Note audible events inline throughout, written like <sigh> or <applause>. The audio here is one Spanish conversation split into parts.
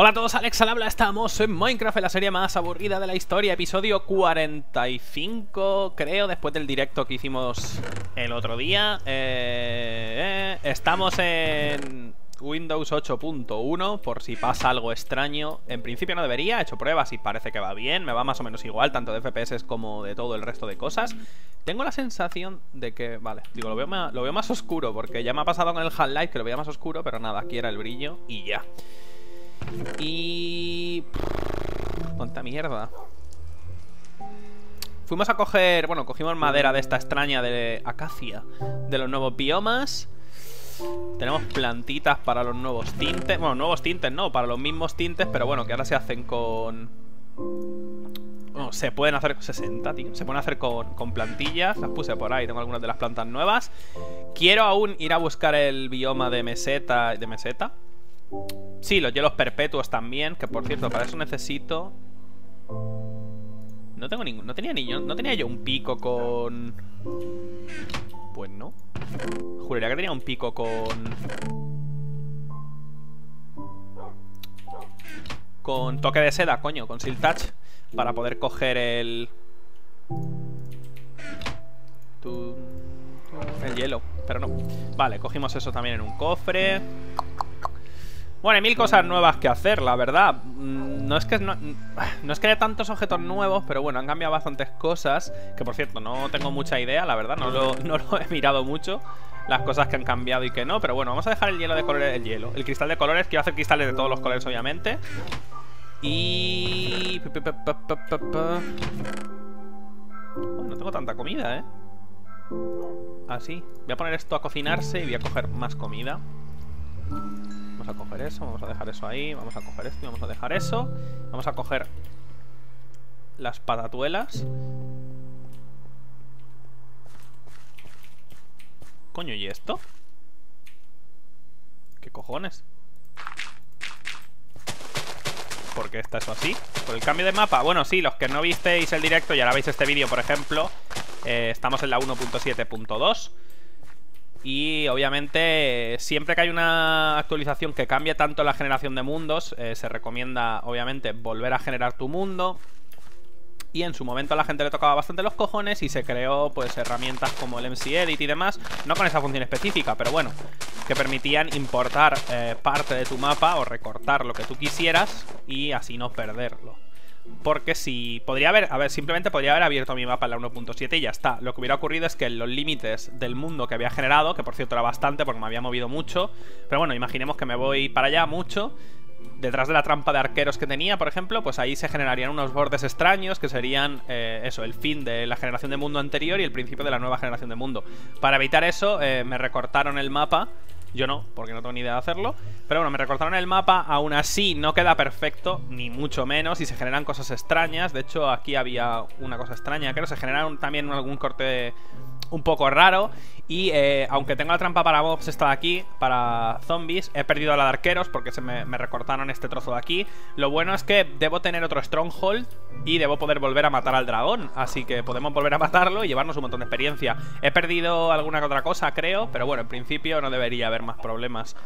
Hola a todos, Alex al habla, estamos en Minecraft, en la serie más aburrida de la historia, episodio 45, creo, después del directo que hicimos el otro día. Eh, eh, estamos en Windows 8.1, por si pasa algo extraño. En principio no debería, he hecho pruebas y parece que va bien, me va más o menos igual, tanto de FPS como de todo el resto de cosas. Tengo la sensación de que, vale, digo, lo veo más, oscuro, porque ya me ha pasado con el Half-Life que lo veía más oscuro, pero nada, aquí era el brillo y ya. Y... ¿Cuánta mierda? Fuimos a coger... Bueno, cogimos madera de esta extraña de acacia De los nuevos biomas Tenemos plantitas para los nuevos tintes Bueno, nuevos tintes no, para los mismos tintes Pero bueno, que ahora se hacen con... Bueno, se pueden hacer... 60, tío Se pueden hacer con, con plantillas Las puse por ahí, tengo algunas de las plantas nuevas Quiero aún ir a buscar el bioma de meseta... ¿De meseta? Sí, los hielos perpetuos también Que por cierto, para eso necesito. No tengo ningún... No tenía ni yo... No tenía yo un pico con... Pues no. Juraría que tenía un pico con... Con toque de seda, coño Con Seal Touch Para poder coger el... El hielo Pero no. Vale, cogimos eso también en un cofre bueno, hay mil cosas nuevas que hacer, la verdad. Mm, No es que no, no, es que haya tantos objetos nuevos Pero bueno, han cambiado bastantes cosas Que por cierto, no tengo mucha idea, la verdad No lo, <laughs> no lo he mirado mucho Las cosas que han cambiado y que no Pero bueno, vamos a dejar el hielo de colores El hielo, el cristal de colores Quiero hacer cristales de todos los colores, obviamente. Y... no tengo tanta comida, ¿eh? Así Voy a poner esto a cocinarse Y voy a coger más comida a coger eso, vamos a dejar eso ahí Vamos a coger esto y vamos a dejar eso Vamos a coger las patatuelas Coño, ¿y esto? ¿Qué cojones? ¿Por qué está eso así? ¿Por el cambio de mapa? Bueno, sí, los que no visteis el directo y ahora veis este vídeo, por ejemplo eh, Estamos en la 1.7.2 y obviamente siempre que hay una actualización que cambie tanto la generación de mundos eh, Se recomienda obviamente volver a generar tu mundo y en su momento a la gente le tocaba bastante los cojones y se creó pues herramientas como el MC Edit y demás, no con esa función específica, pero bueno, que permitían importar eh, parte de tu mapa o recortar lo que tú quisieras y así no perderlo. Porque si podría haber, a ver, simplemente podría haber abierto mi mapa en la 1.7 y ya está. Lo que hubiera ocurrido es que los límites del mundo que había generado, que por cierto era bastante porque me había movido mucho, pero bueno, imaginemos que me voy para allá mucho, detrás de la trampa de arqueros que tenía, por ejemplo, pues ahí se generarían unos bordes extraños que serían, eh, eso, el fin de la generación de mundo anterior y el principio de la nueva generación de mundo. Para evitar eso, eh, me recortaron el mapa yo no, porque no tengo ni idea de hacerlo. Pero bueno, me recortaron el mapa. Aún así, no queda perfecto, ni mucho menos. Y se generan cosas extrañas. De hecho, aquí había una cosa extraña. Creo se generaron también algún corte un poco raro. Y eh, aunque tengo la trampa para mobs esta de aquí, para zombies, he perdido la de arqueros porque se me, recortaron este trozo de aquí. Lo bueno es que debo tener otro stronghold y debo poder volver a matar al dragón. Así que podemos volver a matarlo y llevarnos un montón de experiencia. He perdido alguna que otra cosa, creo, pero bueno, en principio no debería haber más problemas.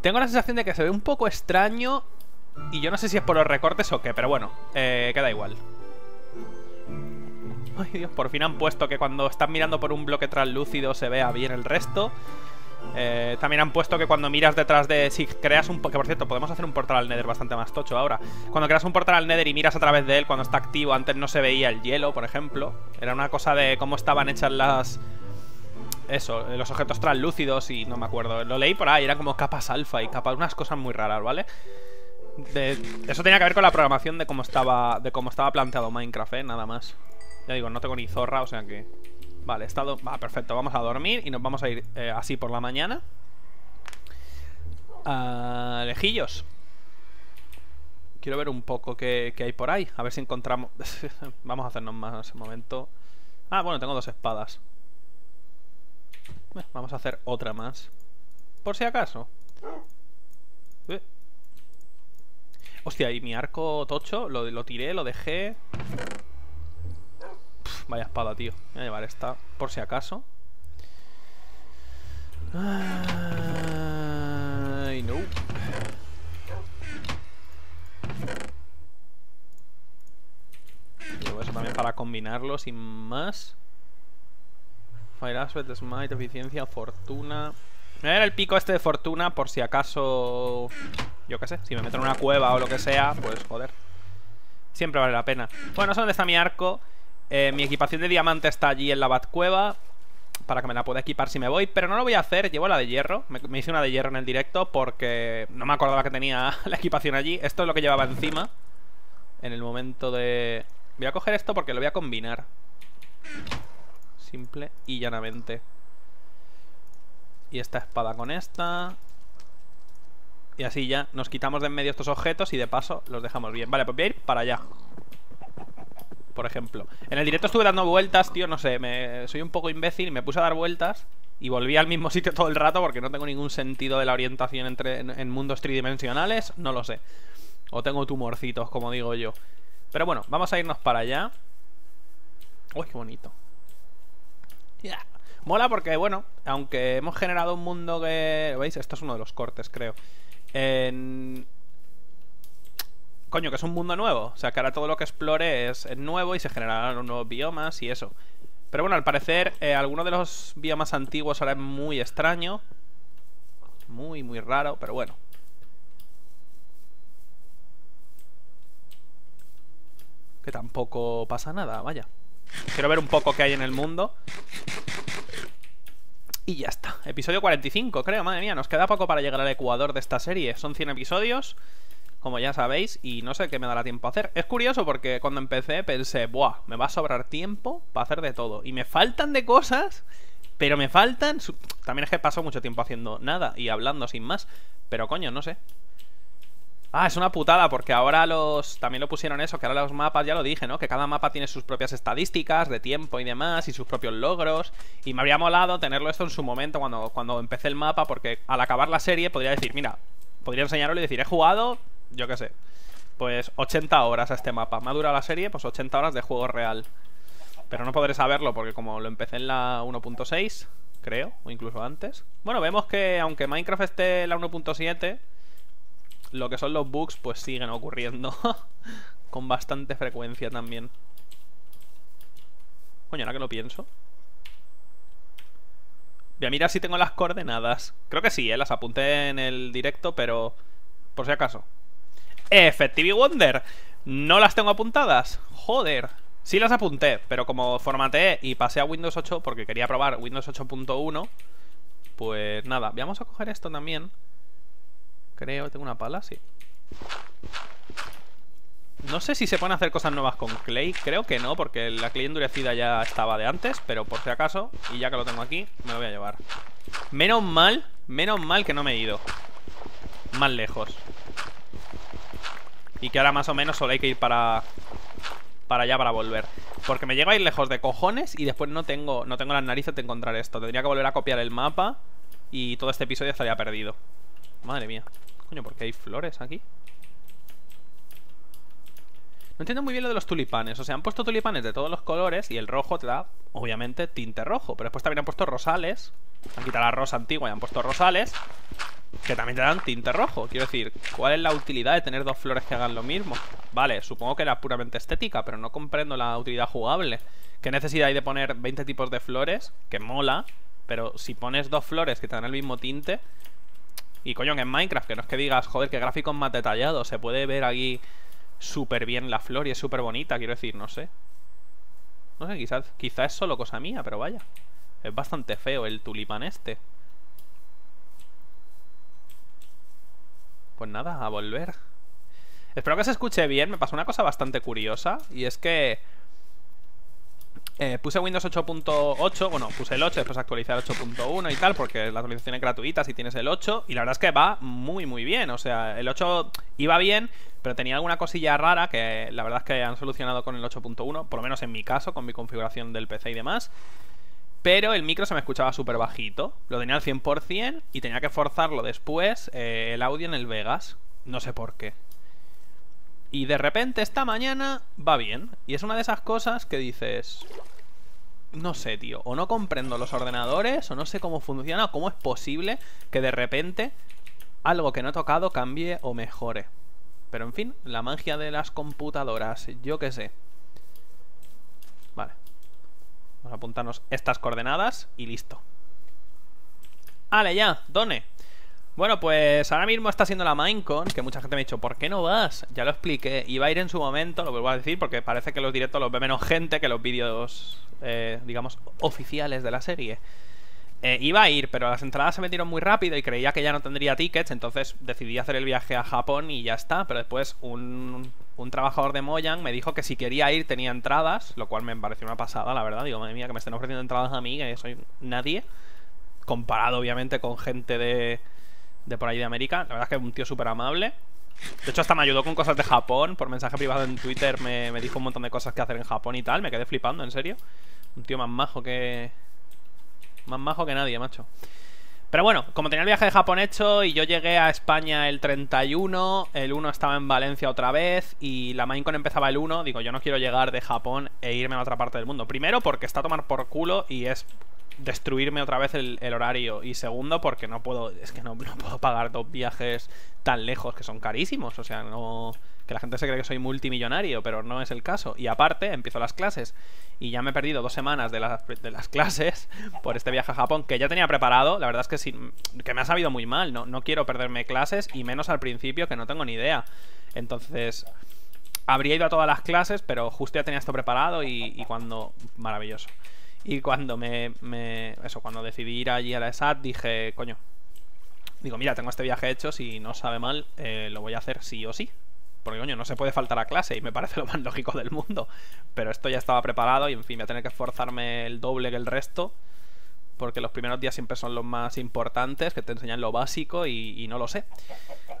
Tengo la sensación de que se ve un poco extraño y yo no sé si es por los recortes o qué, pero bueno, eh, queda igual. <laughs> Ay Dios, por fin han puesto que cuando estás mirando por un bloque translúcido se vea bien el resto. Eh, También han puesto que cuando miras detrás de... Si creas un... Que por cierto, podemos hacer un portal al Nether bastante más tocho ahora. Cuando creas un portal al Nether y miras a través de él cuando está activo Antes no se veía el hielo, por ejemplo. Era una cosa de cómo estaban hechas las... Eso, los objetos translúcidos y no me acuerdo. Lo leí por ahí, eran como capas alfa y capas... Unas cosas muy raras, ¿vale? eso tenía que ver con la programación de cómo estaba de cómo estaba planteado Minecraft, ¿eh? Nada más ya digo, no tengo ni zorra, o sea que... Vale, estado... Va, perfecto, vamos a dormir y nos vamos a ir eh, así por la mañana. Uh, lejillos. Quiero ver un poco qué, hay por ahí. A ver si encontramos... <laughs> vamos a hacernos más en ese momento. Ah, bueno, tengo dos espadas. vamos a hacer otra más. Por si acaso. Eh. Hostia, y mi arco tocho lo tiré, lo dejé... Vaya espada, tío. Eh, voy a llevar esta por si acaso. Ay, no. Llevo eso también para combinarlo sin más. Fire Aspect, Smite, Eficiencia, Fortuna. Me voy a dar el pico este de Fortuna por si acaso... Yo qué sé, si me meto en una cueva o lo que sea, pues joder. Siempre vale la pena. Bueno, no dónde está mi arco. Eh, mi equipación de diamante está allí en la Batcueva Para que me la pueda equipar si me voy Pero no lo voy a hacer, llevo la de hierro me, hice una de hierro en el directo porque no me acordaba que tenía <laughs> la equipación allí Esto es lo que llevaba encima En el momento de... Voy a coger esto porque lo voy a combinar Simple y llanamente Y esta espada con esta Y así ya nos quitamos de en medio estos objetos Y de paso los dejamos bien Vale, pues voy a ir para allá por ejemplo. En el directo estuve dando vueltas, tío, no sé, me, soy un poco imbécil, me puse a dar vueltas y volví al mismo <laughs> sitio todo el rato porque no tengo ningún sentido de la orientación entre, en, mundos tridimensionales, no lo sé. O tengo tumorcitos, como digo yo. Pero bueno, vamos a irnos para allá. Uy, qué bonito. Mola porque, bueno, aunque hemos generado un mundo que... ¿Veis? Esto es uno de los cortes, creo. En coño, que es un mundo nuevo. O sea, que ahora todo lo que explore es, nuevo y se generarán nuevos biomas y eso. Pero bueno, al parecer, eh, alguno de los biomas antiguos ahora es muy extraño. Muy, muy raro, pero bueno. Que tampoco pasa nada, vaya. Quiero ver un poco qué hay en el mundo. Y ya está. Episodio 45, creo, madre mía. Nos queda poco para llegar al ecuador de esta serie. Son 100 episodios como ya sabéis, y no sé qué me dará tiempo a hacer. Es curioso porque cuando empecé pensé, buah, me va a sobrar tiempo para hacer de todo. Y me faltan de cosas, pero me faltan... También es que paso mucho tiempo haciendo nada y hablando sin más. Pero coño, no sé. Ah, es una putada porque ahora los... También lo pusieron eso, que ahora los mapas, ya lo dije, ¿no? Que cada mapa tiene sus propias estadísticas de tiempo y demás y sus propios logros. Y me habría molado tenerlo esto en su momento cuando, cuando empecé el mapa porque al acabar la serie podría decir, mira, podría enseñarlo y decir, he jugado yo qué sé, pues 80 horas a este mapa. Me ha durado la serie, pues 80 horas de juego real. Pero no podré saberlo porque como lo empecé en la 1.6, creo, o incluso antes. Bueno, vemos que aunque Minecraft esté en la 1.7, lo que son los bugs pues siguen ocurriendo <laughs> con bastante frecuencia también. Coño, ahora que lo pienso. Voy a mirar si tengo las coordenadas. Creo que sí, ¿eh? las apunté en el directo, pero por si acaso. Effective Wonder. No las tengo apuntadas. Joder. Sí las apunté, pero como formateé y pasé a Windows 8 porque quería probar Windows 8.1, pues nada, vamos a coger esto también. Creo, tengo una pala, sí. No sé si se pueden hacer cosas nuevas con Clay, creo que no, porque la Clay endurecida ya estaba de antes, pero por si acaso, y ya que lo tengo aquí, me lo voy a llevar. Menos mal, menos mal que no me he ido. Más lejos. Y que ahora más o menos solo hay que ir para Para allá para volver. Porque me llego a ir lejos de cojones Y después no tengo, no tengo las narices de encontrar esto. Tendría que volver a copiar el mapa Y todo este episodio estaría perdido. Madre mía. Coño, ¿por qué hay flores aquí? No entiendo muy bien lo de los tulipanes. O sea, han puesto tulipanes de todos los colores Y el rojo te da, obviamente, tinte rojo. Pero después también han puesto rosales. Han quitado la rosa antigua y han puesto rosales que también te dan tinte rojo. Quiero decir, ¿cuál es la utilidad de tener dos flores que hagan lo mismo? Vale, supongo que era puramente estética, pero no comprendo la utilidad jugable. ¿Qué necesidad hay de poner 20 tipos de flores? Que mola, pero si pones dos flores que te dan el mismo tinte... Y coño, en Minecraft, que no es que digas, joder, qué gráficos más detallados. Se puede ver aquí súper bien la flor y es súper bonita, quiero decir, no sé. No sé, quizás, quizás es solo cosa mía, pero vaya. Es bastante feo el tulipán este. Pues nada, a volver. Espero que se escuche bien. Me pasó una cosa bastante curiosa Y es que eh, puse Windows 8.8 Bueno, puse el 8, después actualicé el 8.1 y tal Porque la actualización es gratuita si tienes el 8 Y la verdad es que va muy muy bien. O sea, el 8 iba bien Pero tenía alguna cosilla rara Que la verdad es que han solucionado con el 8.1 Por lo menos en mi caso, con mi configuración del PC y demás pero el micro se me escuchaba súper bajito. Lo tenía al 100% y tenía que forzarlo después eh, el audio en el Vegas. No sé por qué. Y de repente esta mañana va bien. Y es una de esas cosas que dices... No sé, tío. O no comprendo los ordenadores, o no sé cómo funciona, o cómo es posible que de repente algo que no he tocado cambie o mejore. Pero en fin, la magia de las computadoras, yo qué sé. Vamos a apuntarnos estas coordenadas y listo. ¡Ale ya! ¡Done! Bueno, pues ahora mismo está siendo la Minecon, que mucha gente me ha dicho, ¿por qué no vas? Ya lo expliqué, iba a ir en su momento, lo vuelvo a decir, porque parece que los directos los ve menos gente que los vídeos, eh, digamos, oficiales de la serie. Eh, iba a ir, pero las entradas se metieron muy rápido y creía que ya no tendría tickets, entonces decidí hacer el viaje a Japón y ya está. Pero después un, un trabajador de Mojang me dijo que si quería ir tenía entradas, lo cual me pareció una pasada, la verdad. Digo, madre mía, que me estén ofreciendo entradas a mí, que soy nadie, comparado obviamente con gente de de por ahí de América. La verdad es que es un tío súper amable. De hecho, hasta me ayudó con cosas de Japón. Por mensaje privado en Twitter me, dijo un montón de cosas que hacer en Japón y tal. Me quedé flipando, en serio. Un tío más majo que... Más majo que nadie, macho. Pero bueno, como tenía el viaje de Japón hecho y yo llegué a España el 31, el 1 estaba en Valencia otra vez y la Minecon empezaba el 1, digo, yo no quiero llegar de Japón e irme a otra parte del mundo. Primero porque está a tomar por culo y es destruirme otra vez el, horario. Y segundo, porque no puedo. Es que no, puedo pagar dos viajes tan lejos que son carísimos. O sea, no. Que la gente se cree que soy multimillonario, pero no es el caso. Y aparte, empiezo las clases. Y ya me he perdido dos semanas de, de las <laughs> clases por este viaje a Japón, que ya tenía preparado. La verdad es que sí, que me ha sabido muy mal. No, no quiero perderme clases, y menos al principio, que no tengo ni idea. Entonces, habría ido a todas las clases, pero justo ya tenía esto preparado y, y cuando... Maravilloso. Y cuando me, Eso, cuando decidí ir allí a la ESAT dije, coño. Digo, mira, tengo este viaje hecho, si no sabe mal, eh, lo voy a hacer sí o sí. Porque, coño, no se puede faltar a clase y me parece <laughs> lo más lógico del mundo. Pero esto ya estaba preparado y, en fin, voy a tener que esforzarme el doble que el resto. Porque los primeros días siempre son los más importantes, que te enseñan lo básico y, y no lo sé.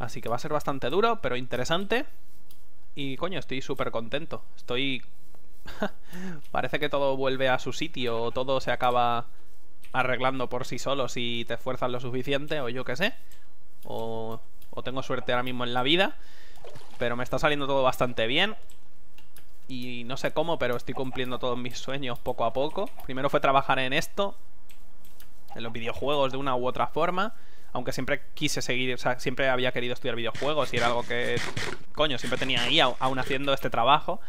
Así que va a ser bastante duro, pero interesante. Y, coño, estoy súper contento. Estoy <laughs> Parece que todo vuelve a su sitio o todo se acaba arreglando por sí solo si te esfuerzas lo suficiente o yo qué sé. O, o tengo suerte ahora mismo en la vida. Pero me está saliendo todo bastante bien. Y no sé cómo, pero estoy cumpliendo todos mis sueños poco a poco. Primero fue trabajar en esto. En los videojuegos de una u otra forma. Aunque siempre quise seguir, o sea, siempre había querido estudiar videojuegos y era algo que, coño, siempre tenía ahí, aún haciendo este trabajo.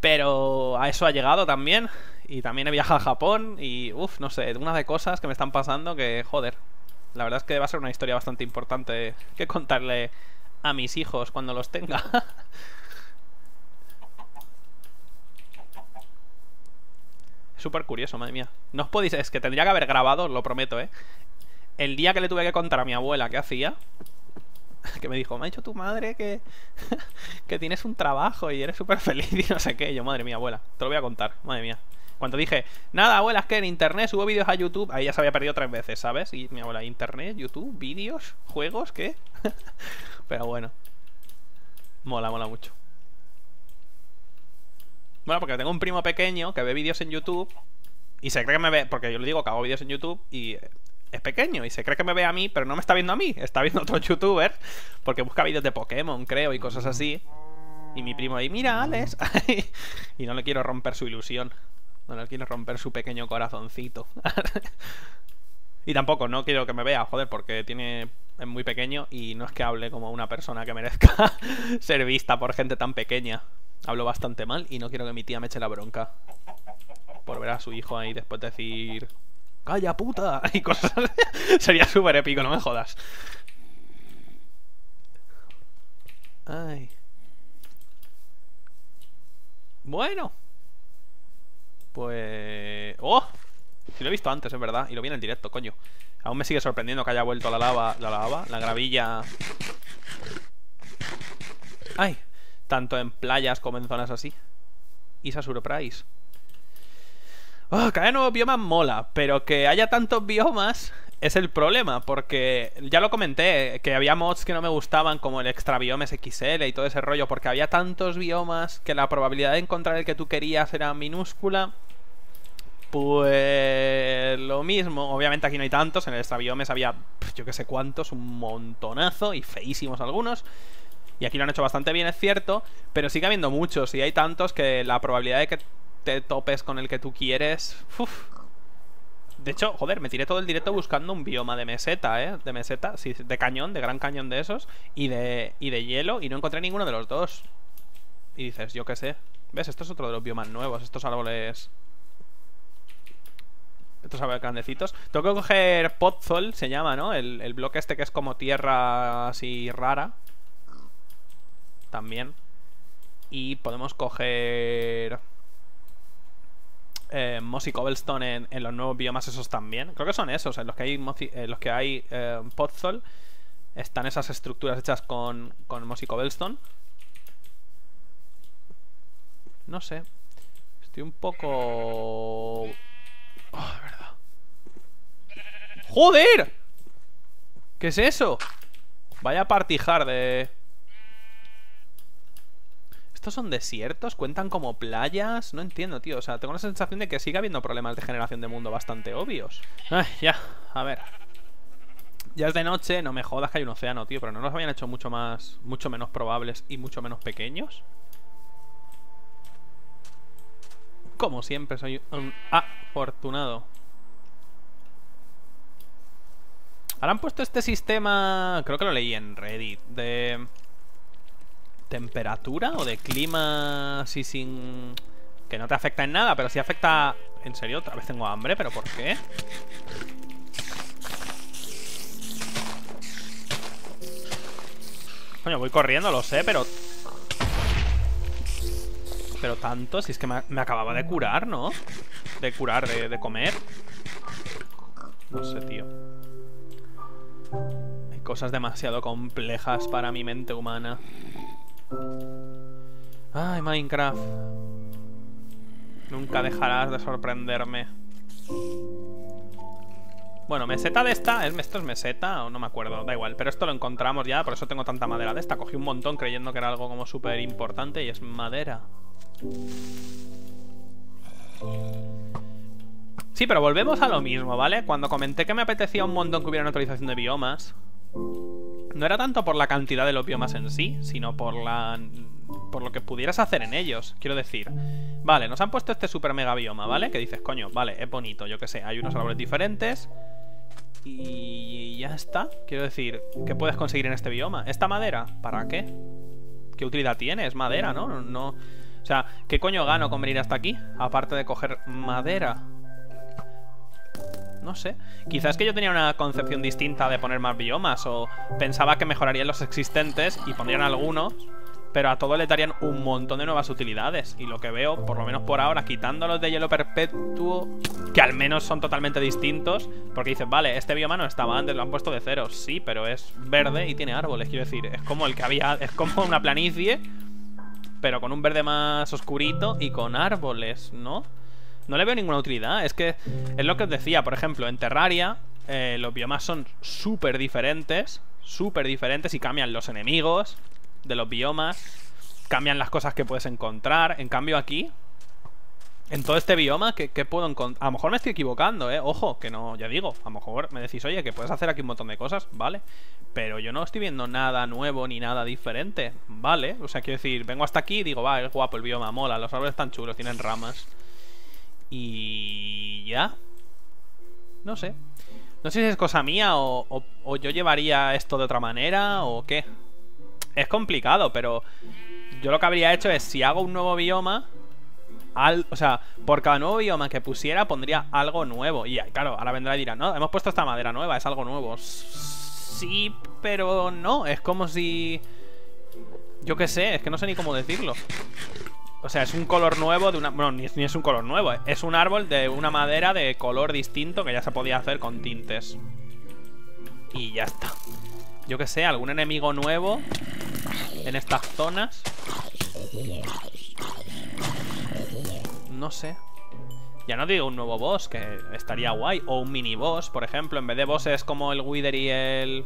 Pero a eso ha llegado también. Y también he viajado a Japón. Y uff, no sé, una de cosas que me están pasando que, joder. La verdad es que va a ser una historia bastante importante que contarle a mis hijos cuando los tenga. <laughs> Súper curioso, madre mía. No os podéis... Es que tendría que haber grabado, lo prometo, ¿eh? El día que le tuve que contar a mi abuela qué hacía <laughs> que me dijo, me ha dicho tu madre que, <laughs> que tienes un trabajo y eres súper feliz y no sé qué. yo, madre mía, abuela, te lo voy a contar, madre mía. Cuando dije, nada, abuela, es que en internet subo vídeos a YouTube, ahí ya se había perdido tres veces, ¿sabes? Y mi abuela, ¿internet? ¿YouTube? ¿Vídeos? ¿Juegos? ¿Qué? <laughs> Pero bueno. Mola, mola mucho. Bueno, porque tengo un primo pequeño que ve vídeos en YouTube y se cree que me ve, porque yo le digo que hago vídeos en YouTube y es pequeño y se cree que me ve a mí, pero no me está viendo a mí, está viendo a otro youtuber, porque busca vídeos de Pokémon, creo, y cosas así. Y mi primo ahí, mira, Alex. <laughs> y no le quiero romper su ilusión. No le quiero romper su pequeño corazoncito. <laughs> y tampoco, no quiero que me vea, joder, porque tiene es muy pequeño y no es que hable como una persona que merezca <laughs> ser vista por gente tan pequeña. Hablo bastante mal y no quiero que mi tía me eche la bronca por ver a su hijo ahí después decir ¡Calla, puta! <laughs> Y cosas Sería súper épico, no me jodas. Ay. Bueno. Pues... ¡Oh! Si lo he visto antes, es verdad. Y lo vi en directo, coño. Aún me sigue sorprendiendo que haya vuelto la lava, la lava, la gravilla. ¡Ay! Tanto en playas como en zonas así. Isa Surprise. Oh, que haya nuevos biomas mola, pero que haya tantos biomas es el problema, porque ya lo comenté, que había mods que no me gustaban, como el extra biomes XL y todo ese rollo, porque había tantos biomas que la probabilidad de encontrar el que tú querías era minúscula. Pues lo mismo, obviamente aquí no hay tantos, en el extra biomes había yo que sé cuántos, un montonazo y feísimos algunos. Y aquí lo han hecho bastante bien, es cierto, pero sigue habiendo muchos y hay tantos que la probabilidad de que te topes con el que tú quieres. De hecho, joder, me tiré todo el directo buscando un bioma de meseta, ¿eh? De meseta, de cañón, de gran cañón de esos. Y de, y de hielo, y no encontré ninguno de los dos. Y dices, yo qué sé. ¿Ves? Esto es otro de los biomas nuevos, estos árboles Estos árboles grandecitos. Tengo que coger Podzol, se llama, ¿no? El, el bloque este que es como tierra así rara. También. Y podemos coger... Eh, Mossy Cobblestone en, los nuevos biomas esos también. Creo que son esos, en los que hay, en los que hay eh. Están esas estructuras hechas con, con Mossy Cobblestone. No sé. Estoy un poco... Oh, verdad. ¡Joder! ¿Qué es eso? Vaya partijar de... ¿Estos son desiertos? ¿Cuentan como playas? No entiendo, tío. O sea, tengo la sensación de que sigue habiendo problemas de generación de mundo bastante obvios. Ay, ya. A ver. Ya es de noche, no me jodas que hay un océano, tío. Pero no los habían hecho mucho más... Mucho menos probables y mucho menos pequeños. Como siempre, soy un afortunado. Ahora han puesto este sistema... Creo que lo leí en Reddit. De... ¿Temperatura o de clima así sin... Que no te afecta en nada, pero sí afecta... ¿En serio? Otra vez tengo hambre, ¿pero por qué? Coño, voy corriendo, lo sé, pero pero tanto, si es que me, acababa de curar, ¿no? De curar, de, de comer No sé, tío Hay cosas demasiado complejas para mi mente humana Ay, Minecraft. Nunca dejarás de sorprenderme. Bueno, meseta de esta, ¿esto es meseta o no me acuerdo? Da igual, pero esto lo encontramos ya, por eso tengo tanta madera de esta. Cogí un montón creyendo que era algo como súper importante y es madera. Sí, pero volvemos a lo mismo, ¿vale? Cuando comenté que me apetecía un montón que hubiera una actualización de biomas No era tanto por la cantidad de los biomas en sí Sino por la... Por lo que pudieras hacer en ellos Quiero decir Vale, nos han puesto este super mega bioma, ¿vale? Que dices, coño, vale, es bonito, yo que sé Hay unos árboles diferentes Y ya está Quiero decir, ¿qué puedes conseguir en este bioma? ¿Esta madera? ¿Para qué? ¿Qué utilidad tiene? Es madera, ¿no? No... O sea, ¿qué coño gano con venir hasta aquí? Aparte de coger madera. No sé. Quizás que yo tenía una concepción distinta de poner más biomas o pensaba que mejorarían los existentes y pondrían algunos, pero a todos le darían un montón de nuevas utilidades. Y lo que veo, por lo menos por ahora, quitando los de hielo perpetuo, que al menos son totalmente distintos, porque dices, vale, este bioma no estaba antes, lo han puesto de cero. Sí, pero es verde y tiene árboles, quiero decir, es como el que había, es como una planicie pero con un verde más oscurito y con árboles, ¿no? No le veo ninguna utilidad. Es que es lo que os decía, por ejemplo, en Terraria eh, los biomas son súper diferentes, súper diferentes y cambian los enemigos de los biomas, cambian las cosas que puedes encontrar. En cambio aquí, en todo este bioma, ¿qué, puedo encontrar? A lo mejor me estoy equivocando, ¿eh? Ojo, que no, ya digo, a lo mejor me decís, oye, que puedes hacer aquí un montón de cosas, ¿vale? Pero yo no estoy viendo nada nuevo ni nada diferente, ¿vale? O sea, quiero decir, vengo hasta aquí y digo, va, es guapo el bioma, mola, los árboles están chulos, tienen ramas. Y... ya. No sé. No sé si es cosa mía o, o yo llevaría esto de otra manera o qué. Es complicado, pero yo lo que habría hecho es, si hago un nuevo bioma o sea, por cada nuevo bioma que pusiera pondría algo nuevo. Y claro, ahora vendrá y dirá, no, hemos puesto esta madera nueva, es algo nuevo. Sí, pero no, es como si... Yo qué sé, es que no sé ni cómo decirlo. O sea, es un color nuevo de una... Bueno, ni, ni es un color nuevo, ¿eh? es un árbol de una madera de color distinto que ya se podía hacer con tintes. Y ya está. Yo qué sé, algún enemigo nuevo en estas zonas. No sé. Ya no digo un nuevo boss, que estaría guay. O un mini boss, por ejemplo. En vez de bosses como el Wither y el...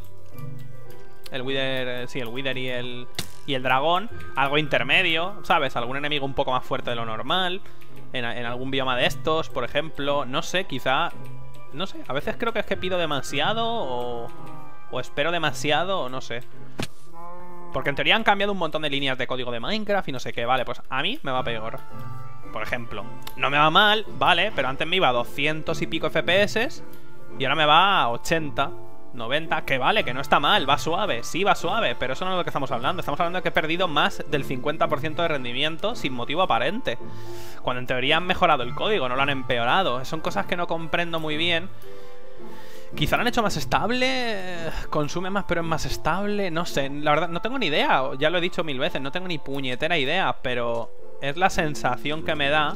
El Wither... Sí, el Wither y el... Y el dragón. Algo intermedio, ¿sabes? Algún enemigo un poco más fuerte de lo normal. En, algún bioma de estos, por ejemplo. No sé, quizá... No sé, a veces creo que es que pido demasiado o... O espero demasiado o no sé. Porque en teoría han cambiado un montón de líneas de código de Minecraft y no sé qué. Vale, pues a mí me va peor por ejemplo. No me va mal, vale, pero antes me iba a 200 y pico FPS y ahora me va a 80. 90, que vale, que no está mal, va suave, sí va suave, pero eso no es lo que estamos hablando. Estamos hablando de que he perdido más del 50% de rendimiento sin motivo aparente. Cuando en teoría han mejorado el código, no lo han empeorado. Son cosas que no comprendo muy bien. Quizá lo han hecho más estable, consume más pero es más estable, no sé, la verdad no tengo ni idea, ya lo he dicho mil veces, no tengo ni puñetera idea, pero es la sensación que me da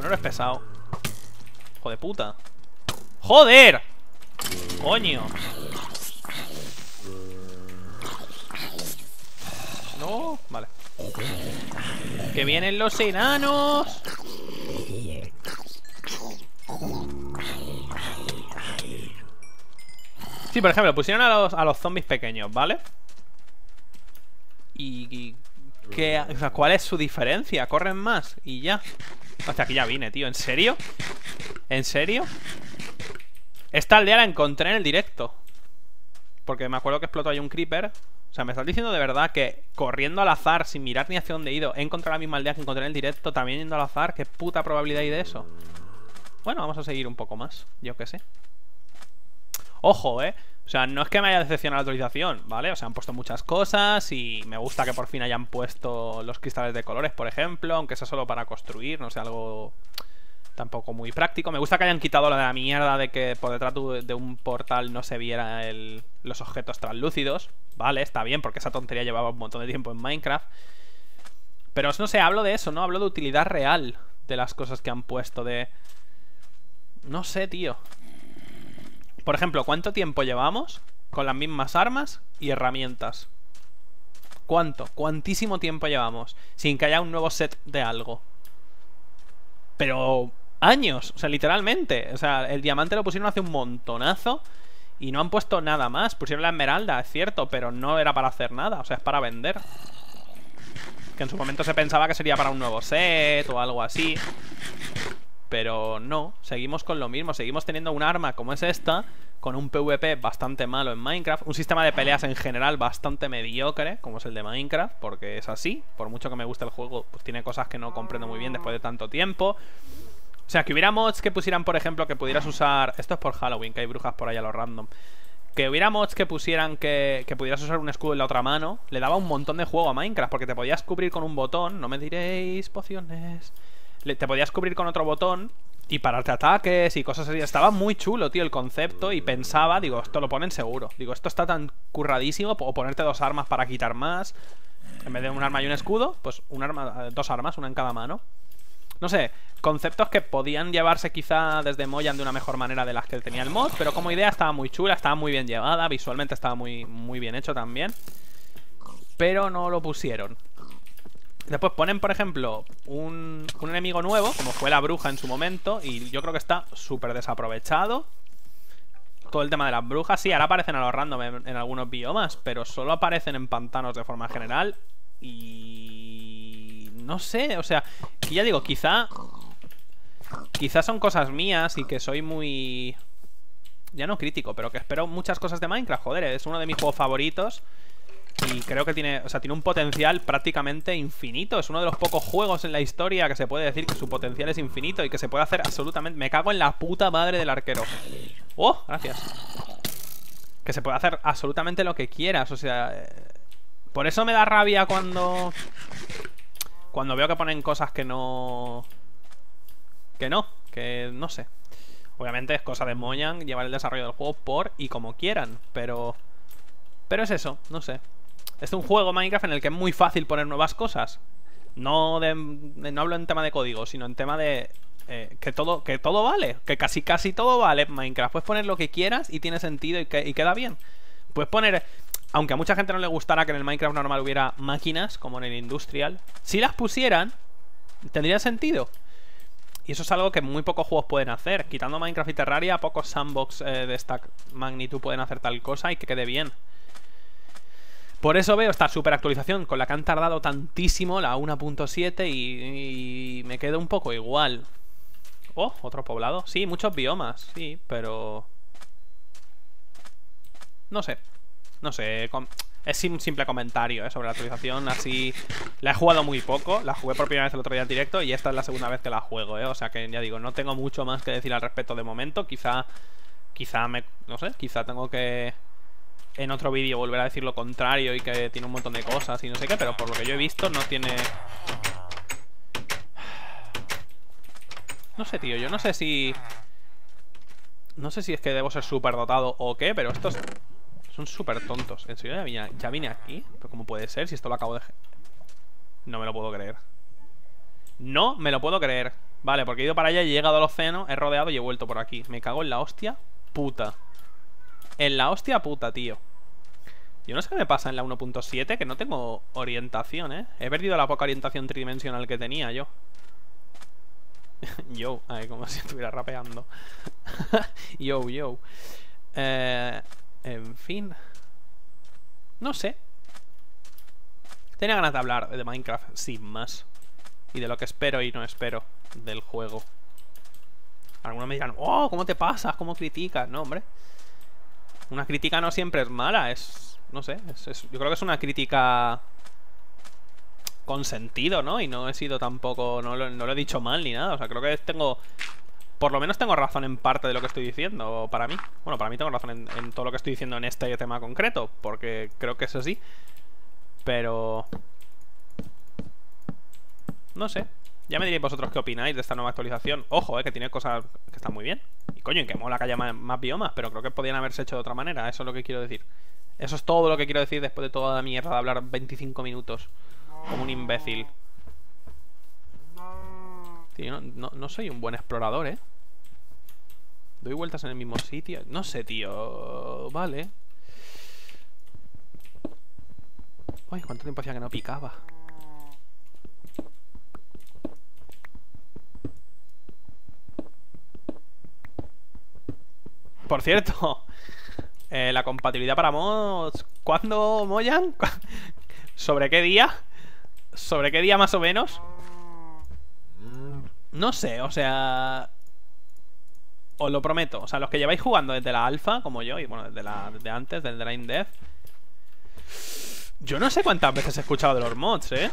No eres pesado. Hijo de puta. ¡Joder! ¡Coño! No, vale. Que vienen los enanos. Sí, por ejemplo, pusieron a los, a los zombies pequeños, ¿vale? Y, ¿qué, ¿Cuál es su diferencia? Corren más y ya. Hasta aquí ya vine, tío. ¿En serio? ¿En serio? Esta aldea la encontré en el directo. Porque me acuerdo que explotó ahí un creeper. O sea, me estás diciendo de verdad que corriendo al azar, sin mirar ni hacia dónde he ido, he encontrado la misma aldea que encontré en el directo, también yendo al azar. ¿Qué puta probabilidad hay de eso? Bueno, vamos a seguir un poco más. Yo qué sé. Ojo, ¿eh? O sea, no es que me haya decepcionado la actualización, ¿vale? O sea, han puesto muchas cosas y me gusta que por fin hayan puesto los cristales de colores, por ejemplo, aunque sea solo para construir, no sé, algo tampoco muy práctico. Me gusta que hayan quitado la de la mierda de que por detrás de un portal no se viera los objetos translúcidos. Vale, está bien, porque esa tontería llevaba un montón de tiempo en Minecraft. Pero no sé, hablo de eso, ¿no? Hablo de utilidad real de las cosas que han puesto, de... No sé, tío. Por ejemplo, ¿cuánto tiempo llevamos con las mismas armas y herramientas? ¿Cuánto? ¿Cuántísimo tiempo llevamos sin que haya un nuevo set de algo? Pero años, o sea, literalmente. O sea, el diamante lo pusieron hace un montonazo y no han puesto nada más. Pusieron la esmeralda, es cierto, pero no era para hacer nada, o sea, es para vender. Que en su momento se pensaba que sería para un nuevo set o algo así. Pero no, seguimos con lo mismo Seguimos teniendo un arma como es esta Con un PvP bastante malo en Minecraft Un sistema de peleas en general bastante mediocre Como es el de Minecraft Porque es así, por mucho que me guste el juego Pues tiene cosas que no comprendo muy bien después de tanto tiempo. O sea, que hubiera mods que pusieran, por ejemplo Que pudieras usar... Esto es por Halloween, que hay brujas por ahí a lo random que hubiera mods que pusieran que, que, pudieras usar un escudo en la otra mano Le daba un montón de juego a Minecraft Porque te podías cubrir con un botón No me diréis pociones te podías cubrir con otro botón y pararte ataques y cosas así. Estaba muy chulo, tío, el concepto y pensaba, digo, esto lo ponen seguro. Digo, esto está tan curradísimo, o ponerte dos armas para quitar más. En vez de un arma y un escudo, pues un arma, eh, dos armas, una en cada mano. No sé, conceptos que podían llevarse quizá desde Moyan de una mejor manera de las que tenía el mod, pero como idea estaba muy chula, estaba muy bien llevada, visualmente estaba muy, muy bien hecho también. Pero no lo pusieron. Después ponen, por ejemplo, un, enemigo nuevo, como fue la bruja en su momento, y yo creo que está súper desaprovechado. Todo el tema de las brujas, sí, ahora aparecen a los random en, algunos biomas, pero solo aparecen en pantanos de forma general. Y... No sé, o sea, que ya digo, quizá... Quizás son cosas mías y que soy muy... Ya no crítico, pero que espero muchas cosas de Minecraft, joder, es uno de mis juegos favoritos. Y creo que tiene, o sea, tiene un potencial prácticamente infinito. Es uno de los pocos juegos en la historia que se puede decir que su potencial es infinito y que se puede hacer absolutamente... Me cago en la puta madre del arquero. ¡Oh! Gracias. Que se puede hacer absolutamente lo que quieras, o sea... Eh, por eso me da rabia cuando... Cuando veo que ponen cosas que no... Que no, que no sé. Obviamente es cosa de Mojang llevar el desarrollo del juego por y como quieran, pero... Pero es eso, no sé. Es un juego Minecraft en el que es muy fácil poner nuevas cosas. No, de, no hablo en tema de código, sino en tema de eh, que, todo, que todo vale. Que casi casi todo vale en Minecraft. Puedes poner lo que quieras y tiene sentido y, que, queda bien. Puedes poner... Aunque a mucha gente no le gustara que en el Minecraft normal hubiera máquinas, como en el Industrial, si las pusieran, tendría sentido. Y eso es algo que muy pocos juegos pueden hacer. Quitando Minecraft y Terraria, pocos sandbox eh, de esta magnitud pueden hacer tal cosa y que quede bien. Por eso veo esta super actualización con la que han tardado tantísimo, la 1.7, y, me quedo un poco igual. Oh, otro poblado. Sí, muchos biomas, sí, pero... No sé. No sé. Es un simple comentario ¿eh? sobre la actualización, así... La he jugado muy poco, la jugué por primera vez el otro día en directo y esta es la segunda vez que la juego, ¿eh? O sea que ya digo, no tengo mucho más que decir al respecto de momento, quizá... Quizá me... no sé, quizá tengo que... En otro vídeo volver a decir lo contrario y que tiene un montón de cosas y no sé qué, pero por lo que yo he visto no tiene... No sé, tío, yo no sé si... No sé si es que debo ser súper dotado o qué, pero estos son súper tontos. ¿En serio ya vine, aquí? ¿Pero cómo puede ser si esto lo acabo de... No me lo puedo creer. No me lo puedo creer. Vale, porque he ido para allá, he llegado al océano, he rodeado y he vuelto por aquí. Me cago en la hostia puta. En la hostia puta, tío. Yo no sé qué me pasa en la 1.7, que no tengo orientación, ¿eh? He perdido la poca orientación tridimensional que tenía yo. <laughs> yo, ay, como si estuviera rapeando. <laughs> yo, yo. Eh, en fin. No sé. Tenía ganas de hablar de Minecraft sin más. Y de lo que espero y no espero del juego. Algunos me dirán, oh, ¿cómo te pasas? ¿Cómo criticas? No, hombre. Una crítica no siempre es mala, es... No sé, yo creo que es una crítica con sentido, ¿no? Y no he sido tampoco... No lo, no he dicho mal ni nada. O sea, creo que tengo por lo menos tengo razón en parte de lo que estoy diciendo, para mí. Bueno, para mí tengo razón en, todo lo que estoy diciendo en este tema concreto, porque creo que es así. Pero... No sé. Ya me diréis vosotros qué opináis de esta nueva actualización. Ojo, eh, que tiene cosas que están muy bien. Y coño, en que mola que haya más, biomas, pero creo que podían haberse hecho de otra manera. Eso es lo que quiero decir. Eso es todo lo que quiero decir después de toda la mierda de hablar 25 minutos. Como un imbécil. Tío, no, no soy un buen explorador, ¿eh? Doy vueltas en el mismo sitio. No sé, tío. Vale. Ay, cuánto tiempo hacía que no picaba. Por cierto, eh, la compatibilidad para mods. ¿Cuándo, Moyan? <laughs> ¿Sobre qué día? ¿Sobre qué día más o menos? No sé, o sea os lo prometo. O sea, los que lleváis jugando desde la alfa, como yo, y bueno, desde, la, antes, desde la. Yo no sé cuántas veces he escuchado de los mods, ¿eh?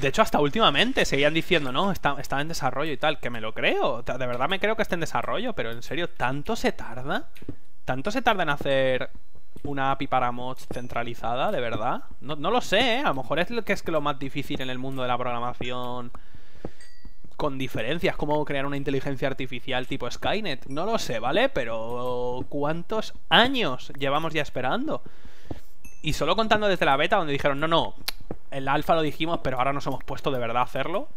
De hecho, hasta últimamente seguían diciendo, no, está, está en desarrollo y tal, que me lo creo. De verdad me creo que está en desarrollo, pero en serio, ¿tanto se tarda? ¿Tanto se tarda en hacer una API para mods centralizada, de verdad? No, lo sé, ¿eh? A lo mejor es lo que es lo más difícil en el mundo de la programación con diferencias, como crear una inteligencia artificial tipo Skynet. No lo sé, ¿vale? Pero ¿cuántos años llevamos ya esperando? Y solo contando desde la beta, donde dijeron, no, no, el alfa lo dijimos, pero ahora nos hemos puesto de verdad a hacerlo.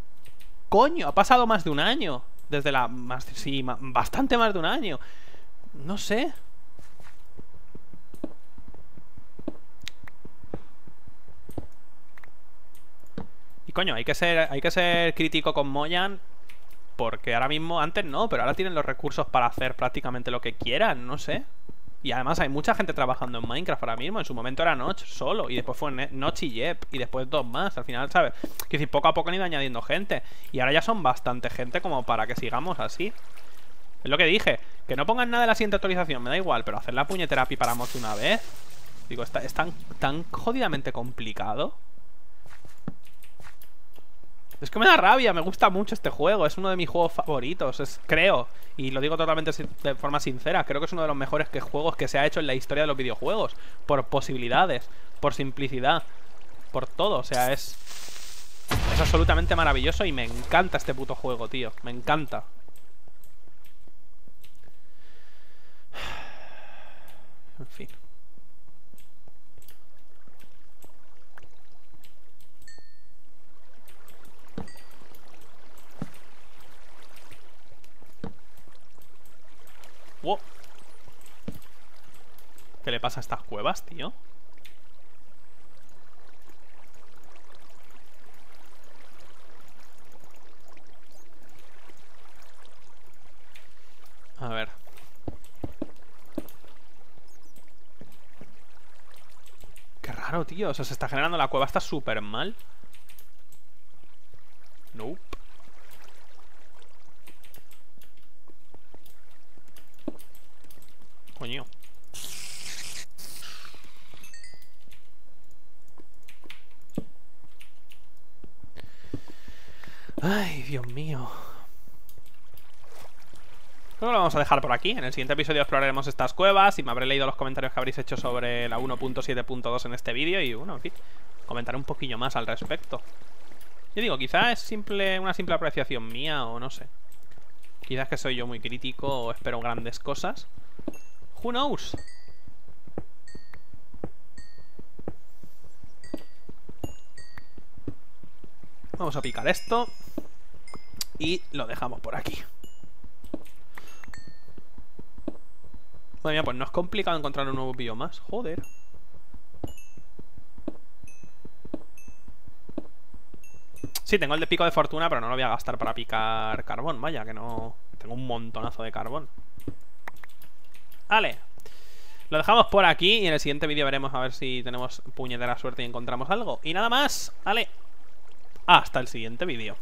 Coño, ha pasado más de un año. Desde la... Más, sí, bastante más de un año. No sé. Y coño, hay que ser, hay que ser crítico con Moyan. Porque ahora mismo, antes no, pero ahora tienen los recursos para hacer prácticamente lo que quieran, no sé. Y además hay mucha gente trabajando en Minecraft ahora mismo. En su momento era Notch solo. Y después fue Notch y Jep. Y después dos más. Al final, ¿sabes? Que decir, poco a poco han ido añadiendo gente. Y ahora ya son bastante gente como para que sigamos así. Es lo que dije. Que no pongan nada de la siguiente actualización. Me da igual. Pero hacer la puñetera para mods una vez. Digo, está, es tan, tan jodidamente complicado. Es que me da rabia, me gusta mucho este juego Es uno de mis juegos favoritos, es, creo Y lo digo totalmente de forma sincera Creo que es uno de los mejores que juegos que se ha hecho en la historia de los videojuegos Por posibilidades, por simplicidad Por todo, o sea, es... Es absolutamente maravilloso y me encanta este puto juego, tío Me encanta. <sighs> En fin ¿Qué le pasa a estas cuevas, tío? A ver. Qué raro, tío. O sea, se está generando la cueva Está súper mal Nope Coño Ay, Dios mío. Creo lo vamos a dejar por aquí. En el siguiente episodio exploraremos estas cuevas y me habré leído los comentarios que habréis hecho sobre la 1.7.2 en este vídeo y, bueno, en fin, comentaré un poquillo más al respecto. Yo digo, quizá es simple una simple apreciación mía o no sé. Quizás que soy yo muy crítico o espero grandes cosas. Who knows? Vamos a picar esto Y lo dejamos por aquí Madre mía, pues no es complicado encontrar un nuevo biomas. Joder. Sí, tengo el de pico de fortuna, pero no lo voy a gastar para picar carbón. Vaya, que no... Tengo un montonazo de carbón. Vale. Lo dejamos por aquí y en el siguiente vídeo veremos a ver si tenemos puñetera suerte y encontramos algo. Y nada más, vale. Hasta el siguiente vídeo.